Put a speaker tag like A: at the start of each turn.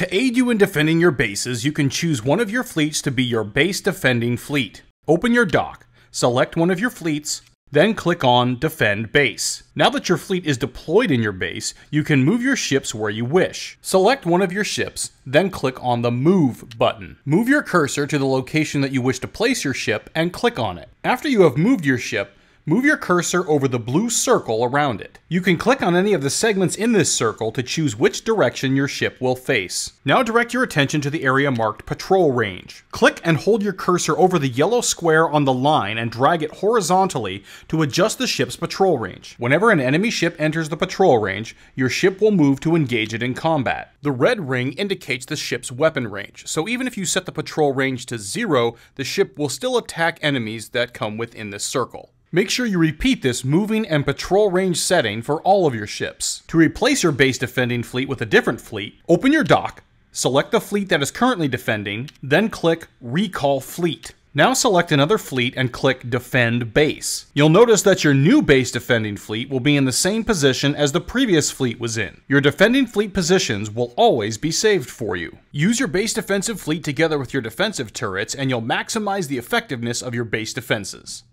A: To aid you in defending your bases, you can choose one of your fleets to be your base defending fleet. Open your dock, select one of your fleets, then click on Defend Base. Now that your fleet is deployed in your base, you can move your ships where you wish. Select one of your ships, then click on the Move button. Move your cursor to the location that you wish to place your ship and click on it. After you have moved your ship, Move your cursor over the blue circle around it. You can click on any of the segments in this circle to choose which direction your ship will face. Now direct your attention to the area marked Patrol Range. Click and hold your cursor over the yellow square on the line and drag it horizontally to adjust the ship's patrol range. Whenever an enemy ship enters the patrol range, your ship will move to engage it in combat. The red ring indicates the ship's weapon range, so even if you set the patrol range to zero, the ship will still attack enemies that come within this circle. Make sure you repeat this moving and patrol range setting for all of your ships. To replace your base defending fleet with a different fleet, open your dock, select the fleet that is currently defending, then click Recall Fleet. Now select another fleet and click Defend Base. You'll notice that your new base defending fleet will be in the same position as the previous fleet was in. Your defending fleet positions will always be saved for you. Use your base defensive fleet together with your defensive turrets and you'll maximize the effectiveness of your base defenses.